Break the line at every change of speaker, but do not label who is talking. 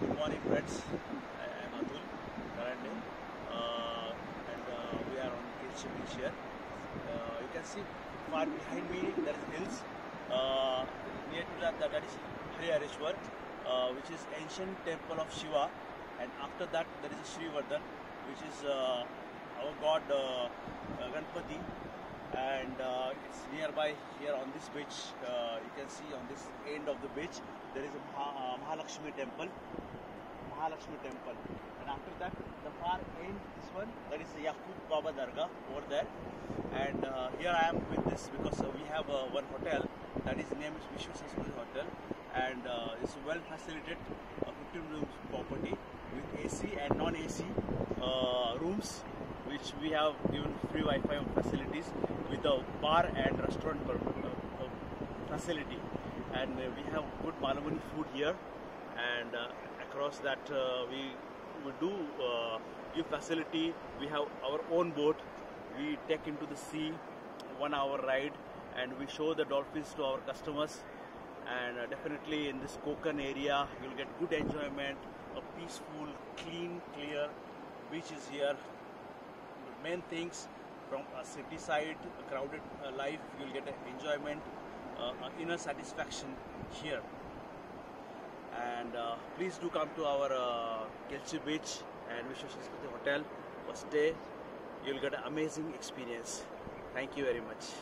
Good morning, friends. I am Atul Karande, uh, and uh, we are on Kelshi Beach here. Uh, you can see far behind me there is hills. Uh, near to that, that is Harihareshwar, uh, which is ancient temple of Shiva, and after that there is Sri Vardhan, which is uh, our god uh, uh, Ganpati, and uh, it's nearby here on this beach. Uh, you can see on this end of the beach there is a Maha, uh, Mahalakshmi temple. Mahalakshmi temple. And after that, the far end, this one, that is the Yaqub Baba Dargah over there. And uh, here I am with this because uh, we have uh, one hotel that is named is Vishwa Sanskriti Hotel, and it's well facilitated, uh, 15 rooms property with AC and non-AC rooms, which we have given free Wi-Fi facilities a bar and restaurant uh, uh, facility. And uh, we have good Malvani food here. And across that we we do give facility. We have our own boat. We take into the sea one hour ride. And we show the dolphins to our customers. And uh, definitely in this Konkan area you'll get good enjoyment a peaceful clean clear beaches here. The main things from a city side, a crowded uh, life, you'll get enjoyment, uh, inner satisfaction here. And uh, please do come to our uh, Kelshi Beach and Vishwashanskruti Hotel for stay. You'll get an amazing experience. Thank you very much.